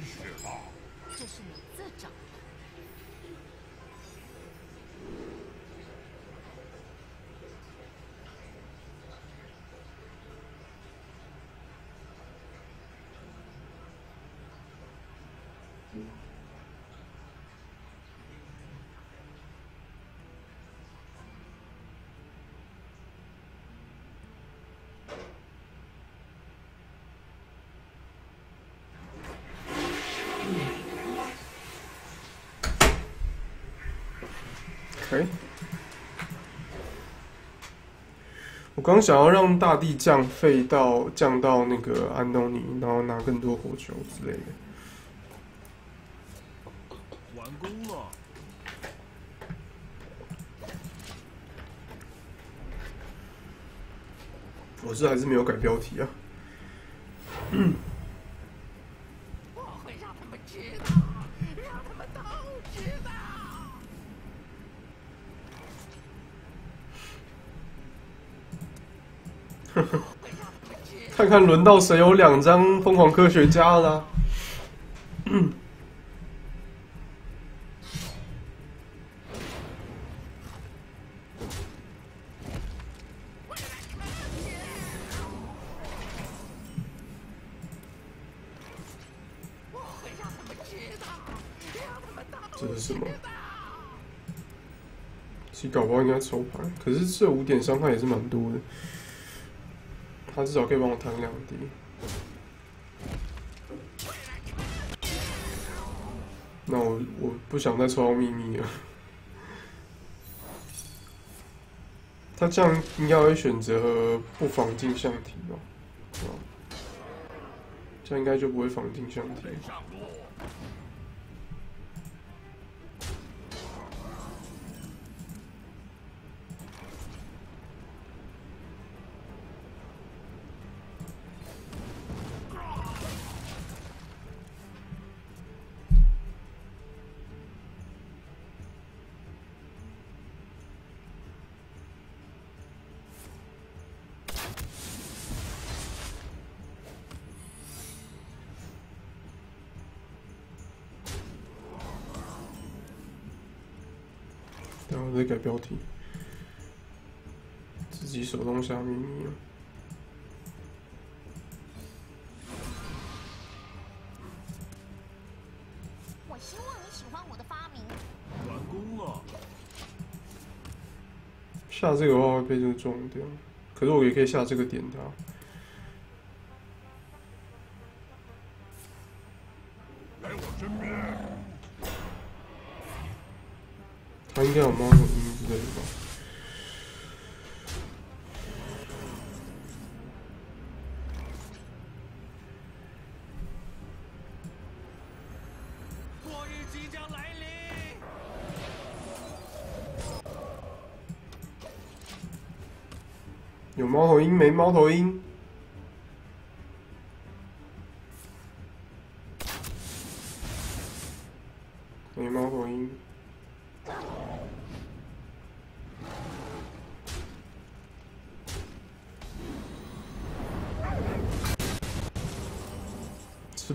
始吧。这是你自找的。哎我刚想要让大地降费到降到那个安东尼，然后拿更多火球之类的。完工了。我是还是没有改标题啊。看看轮到谁有两张疯狂科学家了啦。我会让他们知道，这是什么？其实搞不好应该抽牌，可是这五点伤害也是蛮多的。他至少可以帮我弹两滴。那我我不想再抽到秘密了。他这样应该会选择不防镜像体吧？这样应该就不会防镜像体。上路。然后再改标题，自己手动下秘密了。我希望你喜欢我的发明。完工了。下这个的话会被这个撞掉，可是我也可以下这个点它。应该有猫头鹰之类的吧？末日即将来临。有猫头鹰没猫头鹰？没猫头鹰。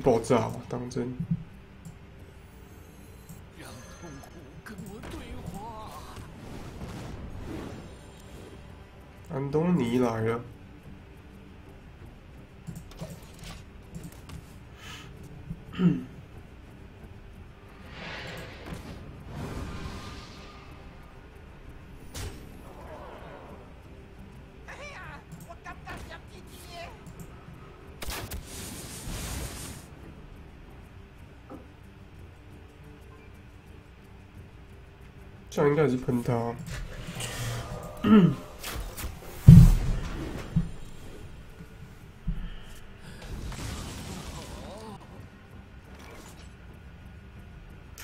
爆炸哦，当真。让痛苦跟我对话。安东尼来了。应该也是喷他。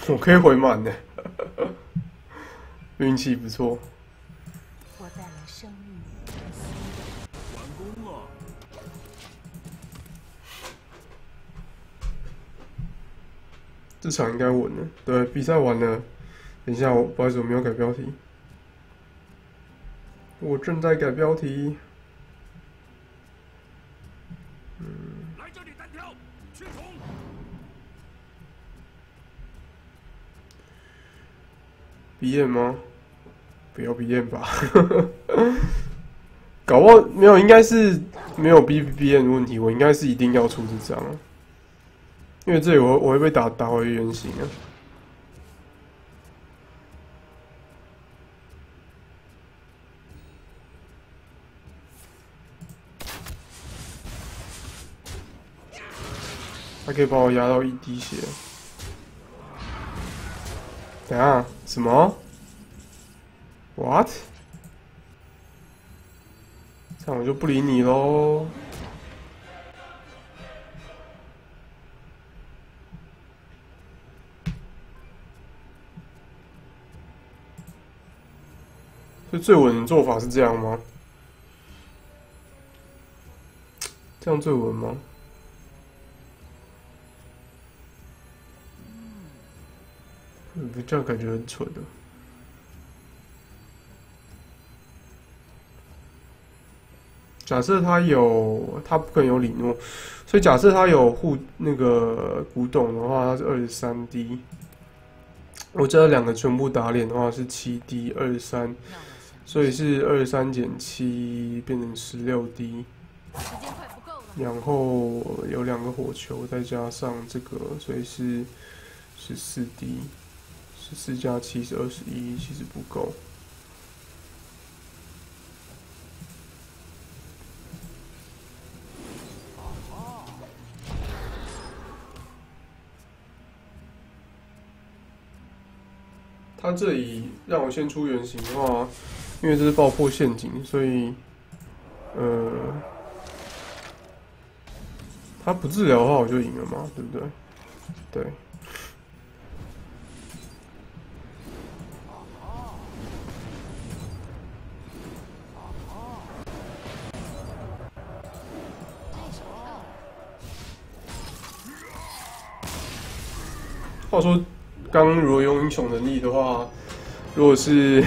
我可以回满的，运气不错。我带来生命。完工了。这场应该稳了。对，比赛完了。等一下，我不好意思，我没有改标题。我正在改标题。来这里单挑，虫。B N 吗？不要 B 炎吧。搞忘没有？应该是没有 B B B N 问题。我应该是一定要出这张，因为这里我我会被打打回原形啊。他可以把我压到一滴血。等下，什么？What？这样我就不理你喽。所以最稳的做法是这样吗？这样最稳吗？这样感觉很蠢的。假设他有，他不可能有李诺，所以假设他有护那个古董的话，他是二十三 D。我这两个全部打脸的话是七 D 二十三，所以是二十三减七变成十六 D。然后有两个火球，再加上这个，所以是十四 D。十四加七是二十一，其实不够。他这里让我先出原型的话，因为这是爆破陷阱，所以，呃，他不治疗的话，我就赢了嘛，对不对？对。话说，刚如果用英雄能力的话，如果是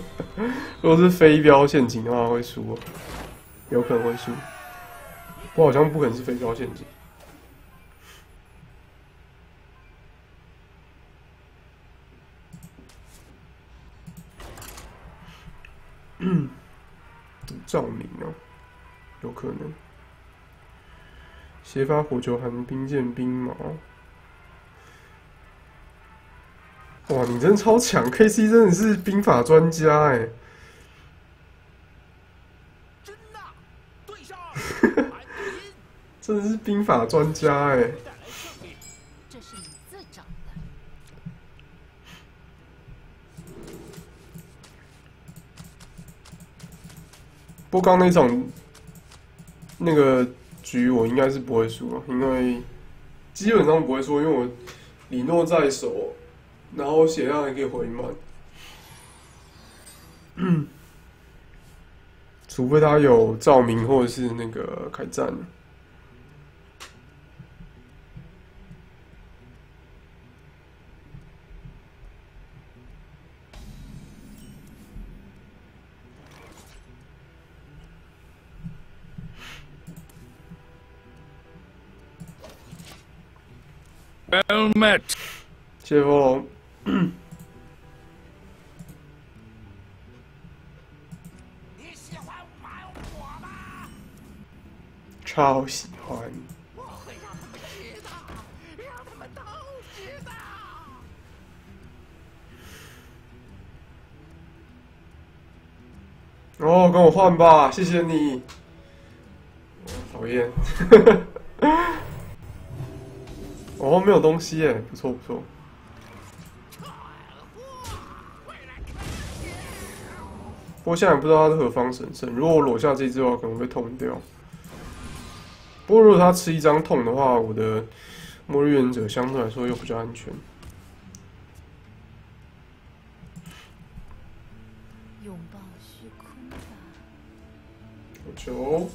如果是飞镖陷阱的话，会输，有可能会输。我好像不可能是飞镖陷阱。嗯，照明哦，有可能。斜发火球寒冰剑冰矛。哇，你真的超强！K C 真的是兵法专家哎，真的，对上，真的是兵法专家哎。这是你自找的。不刚那场那个局我应该是不会输了，因为基本上不会输，因为我李诺在手。然后血量还可以回满，除非他有照明或者是那个开战。Well met，谢谢你喜欢玩我吗？超喜欢。哦，跟我换吧，谢谢你。讨厌。哦，没有东西耶，不错不错。不过现在不知道他是何方神圣。如果我裸下这只的话，可能会痛掉。不过如果他吃一张痛的话，我的末日忍者相对来说又比较安全。拥抱虚空吧。火球。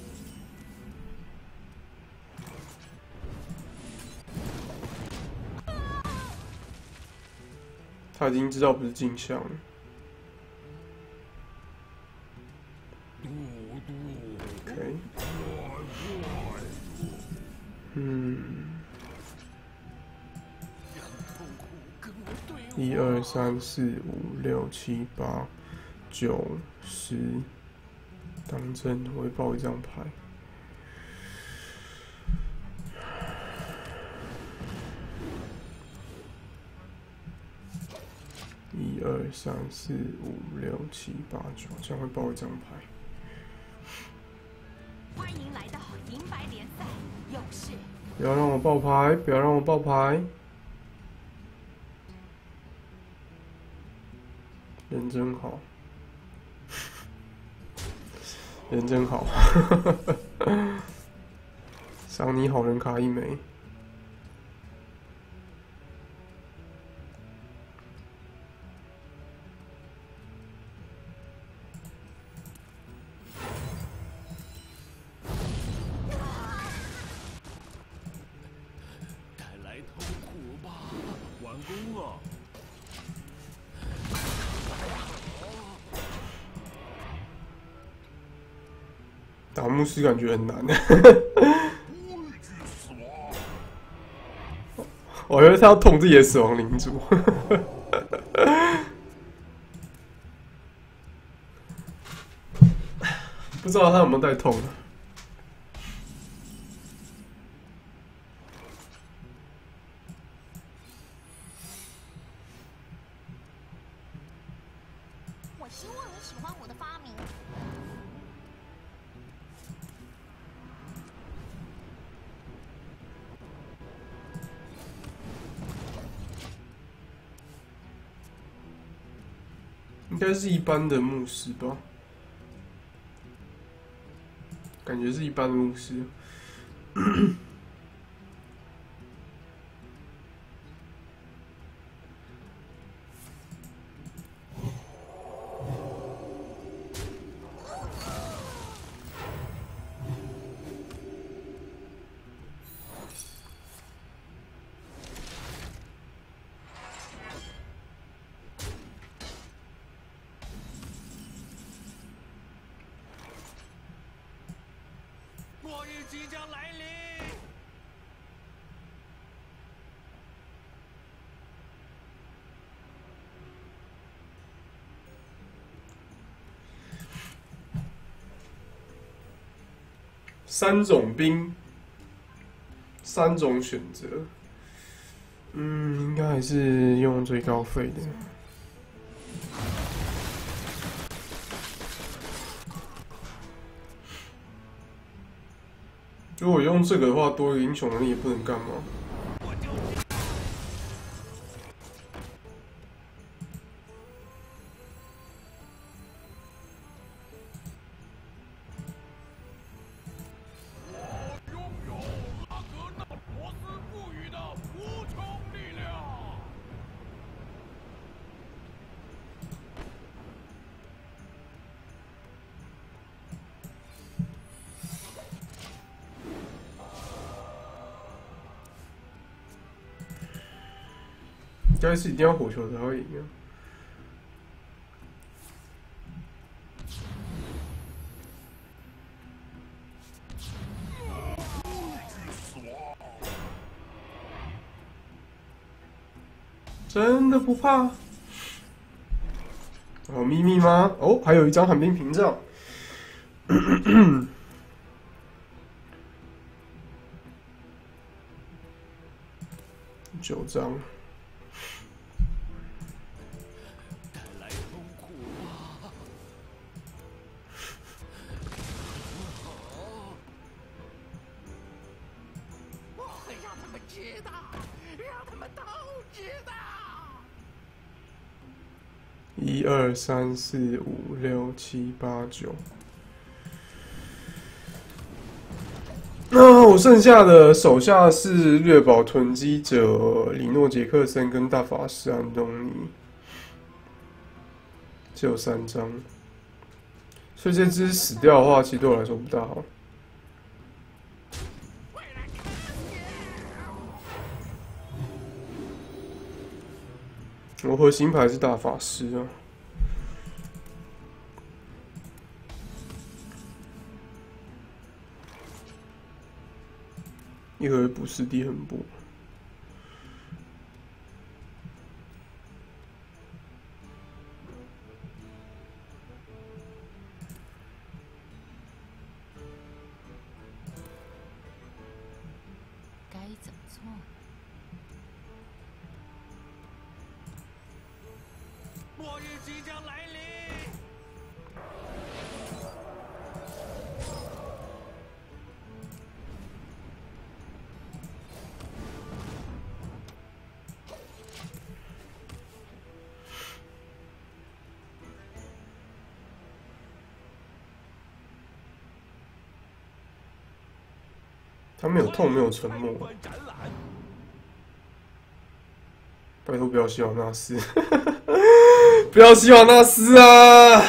他已经知道不是镜像了。嗯，一二三四五六七八九十，当真我会报一张牌。一二三四五六七八九，这样会报一张牌。不要让我爆牌！不要让我爆牌！人真好，人真好，赏你好人卡一枚。感觉很难。我以为他要捅自己的死亡领主。不知道他有没有带痛？我希望你喜欢我的发明。该是一般的牧师吧，感觉是一般的牧师。三种兵，三种选择。嗯，应该还是用最高费的。如果用这个的话，多一个英雄能力也不能干嘛。该是一定要火球才会赢啊。真的不怕？哦，秘密吗？哦，还有一张寒冰屏障。九张。三四五六七八九。那我剩下的手下是掠宝囤积者里诺杰克森跟大法师安东尼，只有三张，所以这只死掉的话，其实对我来说不大好。我核心牌是大法师啊。因为不是第层部，该怎么做？末日即将来临！他没有痛，没有沉默。拜托不要希望纳斯，不要希望纳斯啊！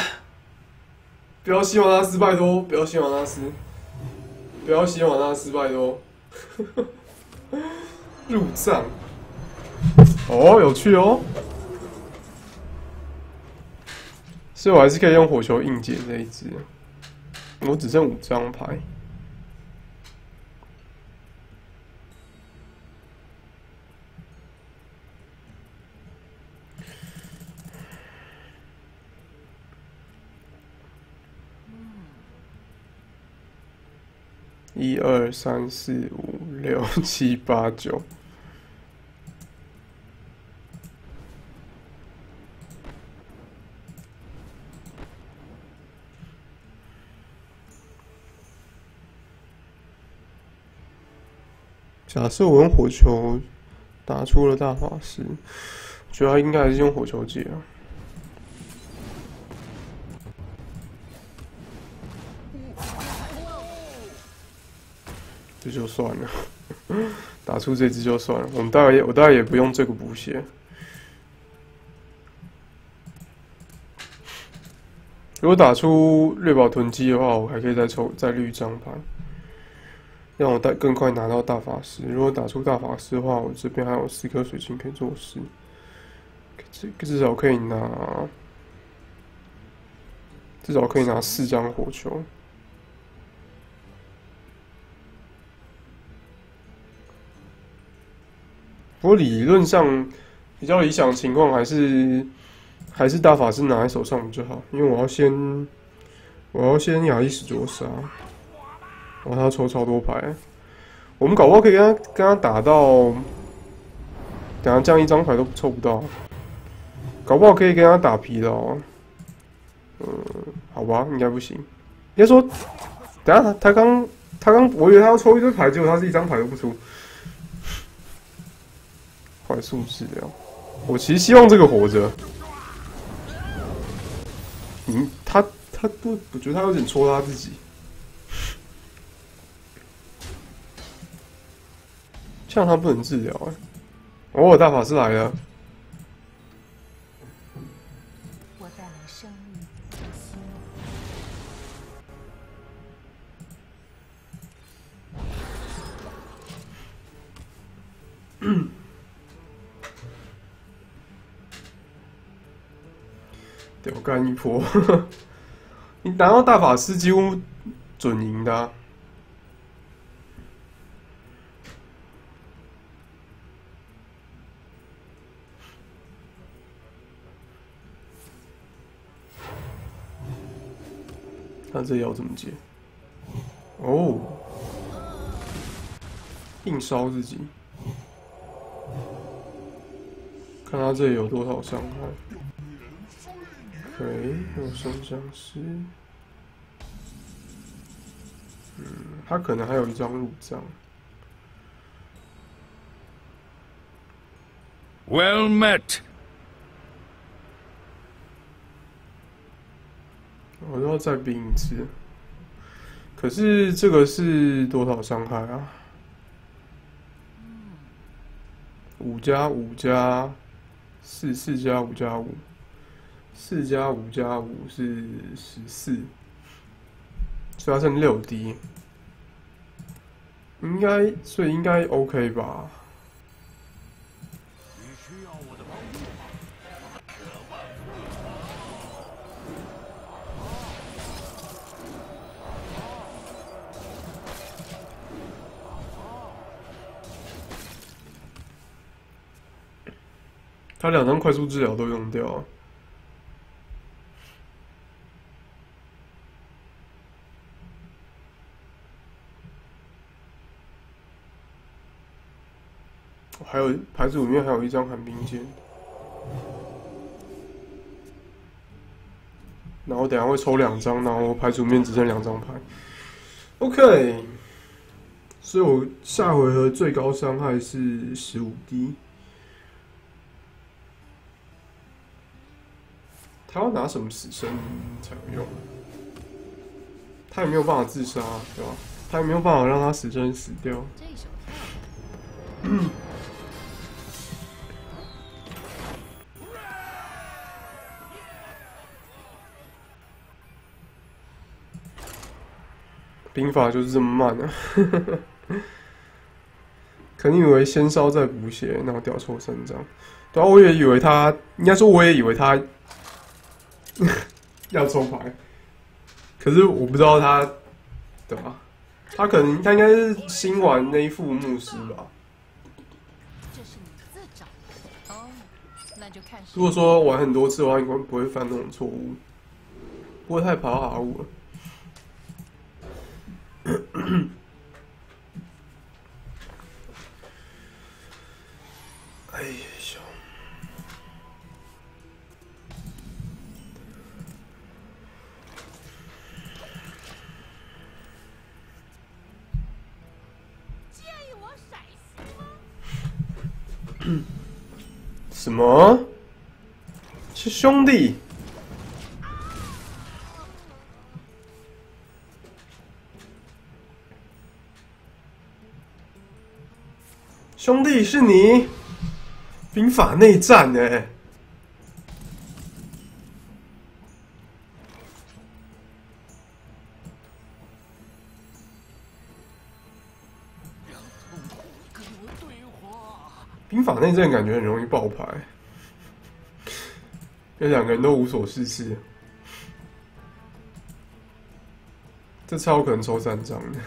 不要希望纳斯，拜托不要希望纳斯，不要希望纳斯，拜托。入账，哦，有趣哦。所以我还是可以用火球硬解这一只，我只剩五张牌。一二三四五六七八九，假设我用火球打出了大法师，主要应该还是用火球解啊。就算了，打出这只就算了。我们大概也我大概也不用这个补血。如果打出掠宝囤积的话，我还可以再抽再绿一张牌，让我带更快拿到大法师。如果打出大法师的话，我这边还有四颗水晶可以做事，至至少可以拿，至少可以拿四张火球。不过理论上，比较理想的情况还是还是大法师拿在手上比较好，因为我要先我要先亚历史灼杀，我他抽超多牌，我们搞不好可以跟他跟他打到，等下这样一张牌都抽不到，搞不好可以跟他打疲劳，嗯，好吧，应该不行，应该说，等下他他刚他刚我以为他要抽一堆牌，结果他是一张牌都不出。快速治疗，我其实希望这个活着。嗯，他他不，我觉得他有点戳他自己。这样他不能治疗哎，偶尔大法师来了。我 屌干一波，你拿到大法师几乎准赢的、啊。他这要怎么解？哦，硬烧自己，看他这里有多少伤害。OK，有升降师，嗯，他可能还有一张入账。Well met。我都要再冰一次，可是这个是多少伤害啊？五加五加四，四加五加五，四加五加五是十四，所以它剩六滴，应该所以应该 OK 吧？他两张快速治疗都用掉了。还有牌组里面还有一张寒冰剑，然后等下会抽两张，然后牌组里面只剩两张牌。OK，所以我下回合最高伤害是十五滴。他要拿什么死神才有用？他也没有办法自杀，对吧？他也没有办法让他死神死掉。这 兵法就是这么慢啊！肯定以为先烧再补血，然后掉错三张。对啊，我也以为他，应该说我也以为他 要抽牌，可是我不知道他，对吧？他可能他应该是新玩那一副牧师吧。这是你自找的。哦，那就看如果说玩很多次的话，应该不会犯那种错误，不会太爬爬舞了。哎呦！介意我骰子吗？什么？是兄弟？兄弟是你？兵法内战呢、让痛苦跟我对话。兵法内战感觉很容易爆牌，因为两个人都无所事事。这超可能抽三张的。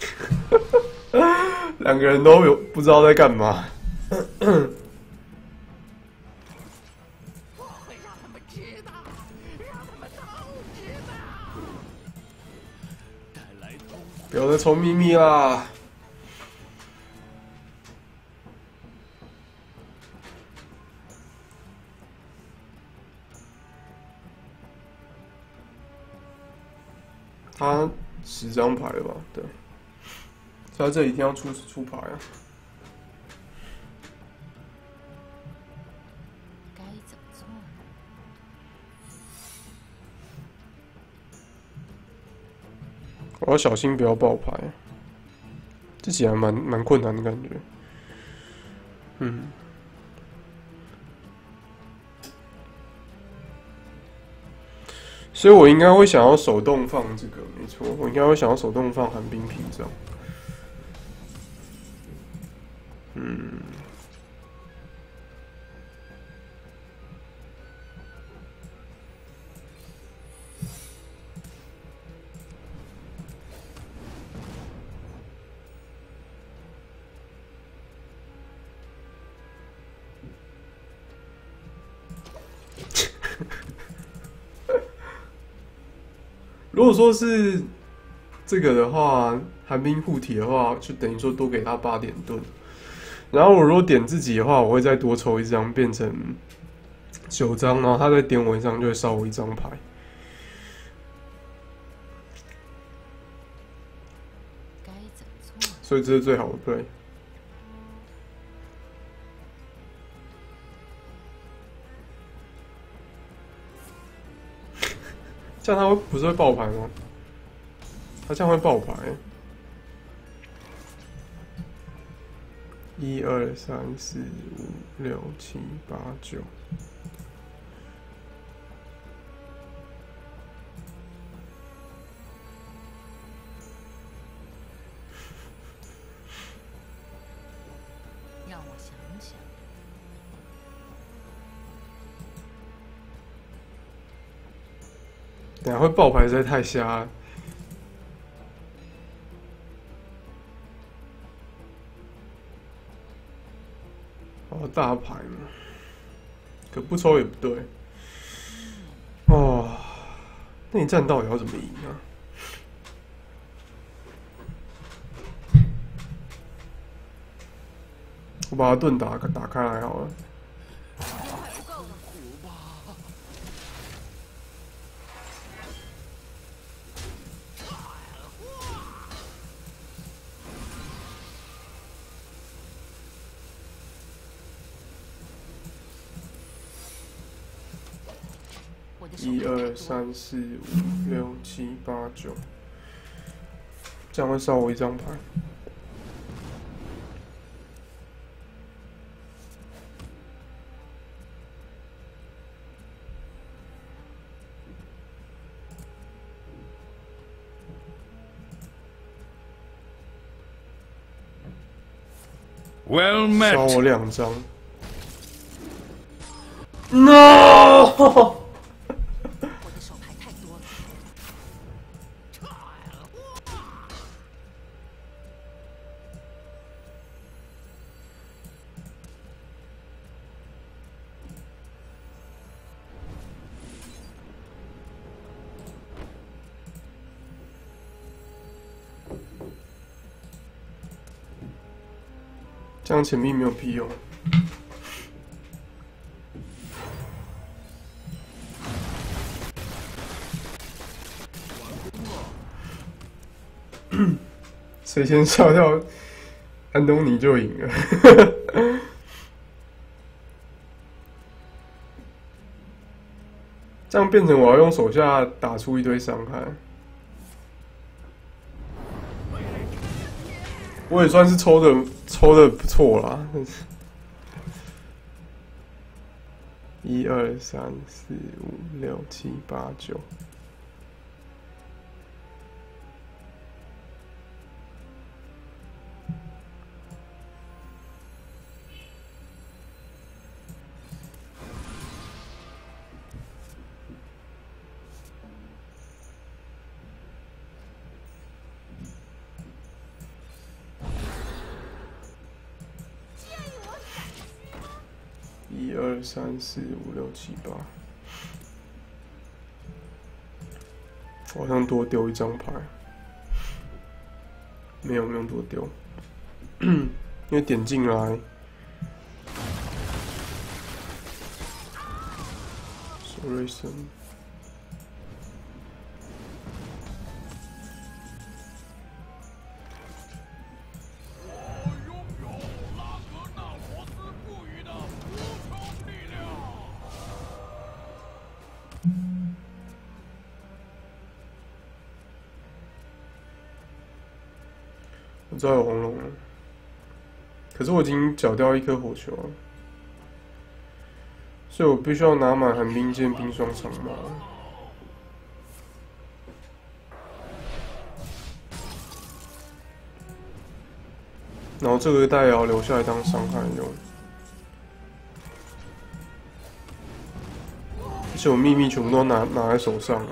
两个人都有不知道在干嘛。我会让他们知道，让他们都知道。带来痛苦。不要再抽秘密啦！他十张牌吧？对，所这一定要出出牌啊！我要小心不要爆牌，这起还蛮蛮困难的感觉。嗯，所以我应该会想要手动放这个，没错，我应该会想要手动放寒冰屏障。嗯，如果说是这个的话，寒冰护体的话，就等于说多给他八点盾。然后我如果点自己的话，我会再多抽一张，变成九张，然后他再点我一张，就会少我一张牌。所以这是最好的 play。这样他会不是会爆牌吗？他这样会爆牌。一二三四五六七八九。让我想想。等下会爆牌实在太瞎了。大牌嘛，可不抽也不对。哦，那你战斗以要怎么赢啊？我把他盾打打开来好了。一二三四五六七八九，这样会少我一张牌。Well 少 met. 我两张。No！这样钱币没有屁用。谁先杀掉安东尼就赢了。这样变成我要用手下打出一堆伤害。我也算是抽的抽的不错啦。一二三四五六七八九，三四五六七八，我好像多丢一张牌，没有没有多丢，因为点进来，索瑞森，知道有红龙了，可是我已经缴掉一颗火球了，所以我必须要拿满寒冰剑、冰霜长矛。然后这个带也要留下来当伤害用，而且我秘密全部都拿拿在手上了。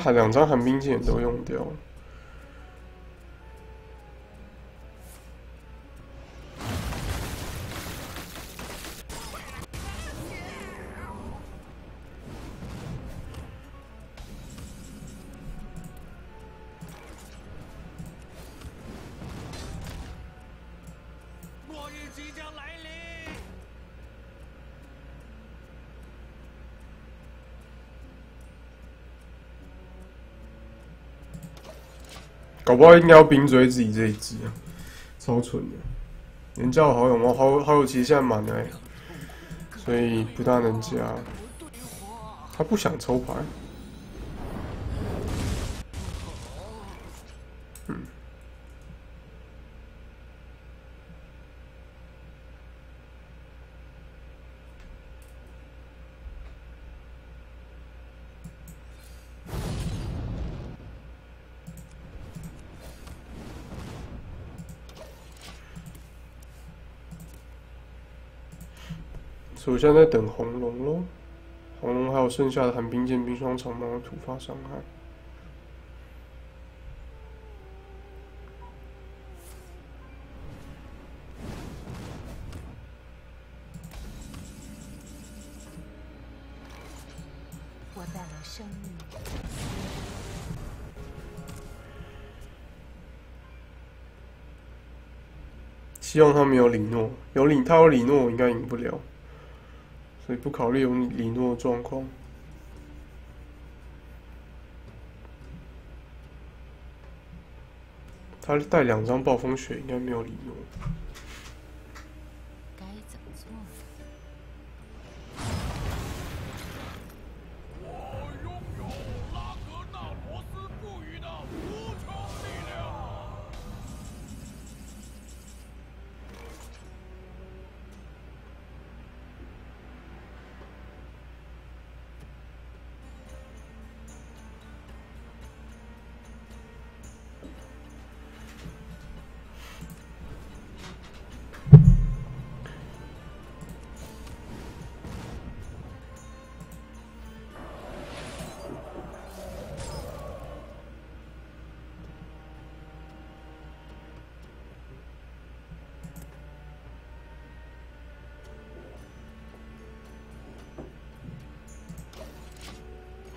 还两张寒冰剑都用掉了。搞不好应该要冰追自己这一只啊，超蠢的。人家有好友吗？好友好友其实现在满了、所以不大能加。他不想抽牌。我现在等红龙喽红龙还有剩下的寒冰剑冰霜长矛突发伤害。我带了生命。希望他没有李诺。有李他有李诺我应该赢不了。所以不考虑有李诺的状况。他带两张暴风雪，应该没有李诺。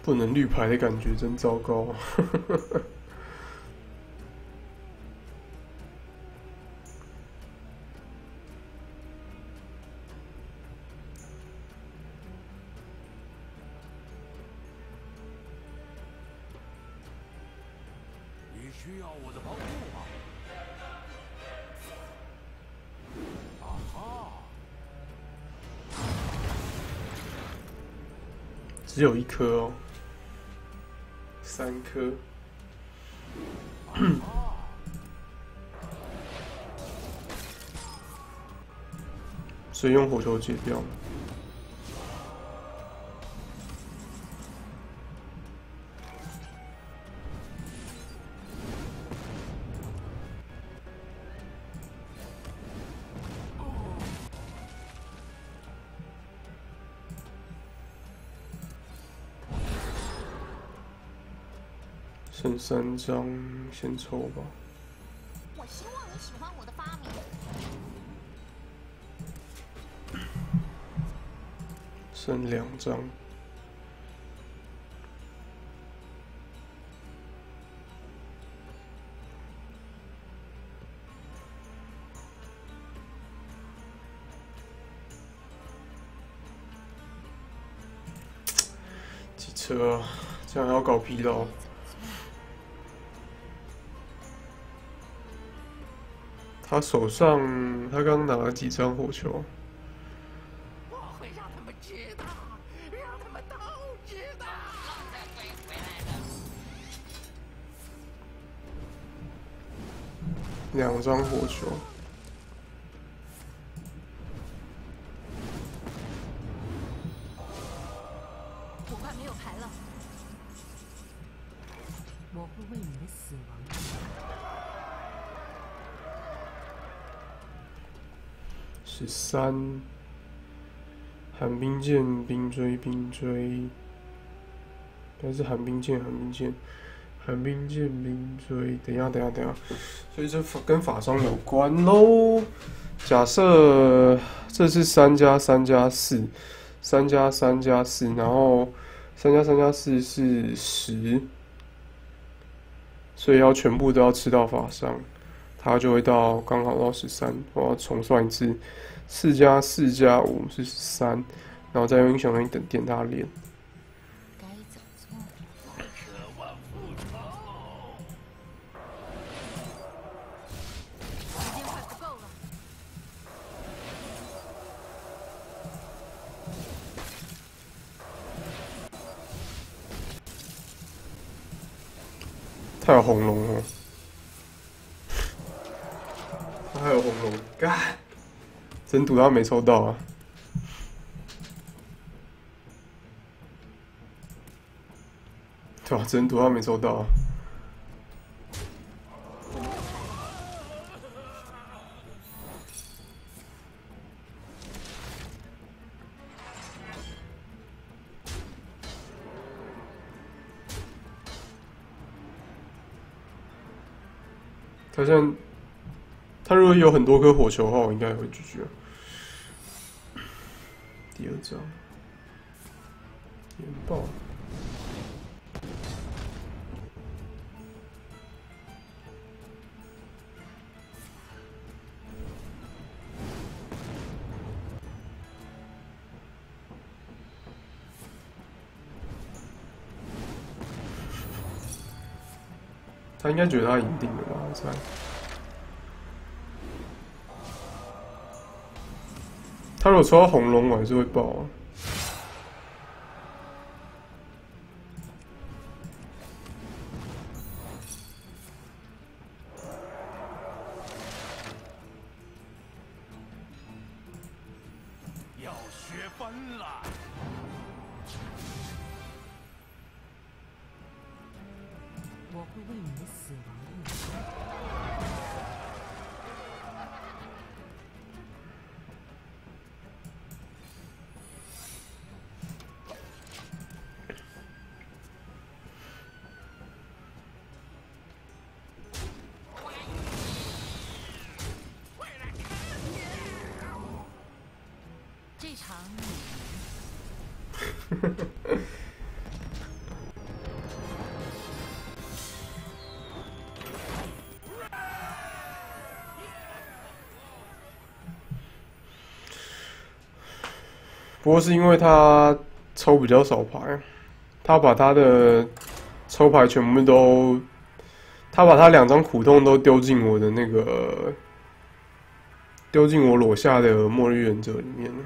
不能绿牌的感觉真糟糕。你需要我的帮助吗？啊哈！只有一颗哦，三颗。所以用火球解掉。剩三张，先抽吧。我希望你喜欢我的发明。剩两张。机车啊，这样要搞疲劳。他手上，他刚拿了几张火球？两张火球。我快没有牌了。我会为你的死亡。十三，寒冰剑，冰锥，冰锥，还是寒冰剑，寒冰剑，寒冰剑，冰锥。等一下，等一下，等一下，所以这跟法伤有关喽。假设这是三加三加四，三加三加四，然后三加三加四是十，所以要全部都要吃到法伤。它就会到刚好到十三，我要重算一次，四加四加五是十三，然后再用英雄能力等点它脸。有红龙，干，真赌他没抽到啊！对啊？真赌他没抽到啊！他现在，他如果有很多颗火球的话，我应该会拒绝。第二张，引爆。他应该觉得他赢定了吧？我猜。如果抽到红龙，我还是会爆啊。要学翻了。我会为你的死亡这场不过是因为他抽比较少牌，他把他的抽牌全部都，他把他两张苦痛都丢进我的那个，丢进我裸下的末日忍者里面了。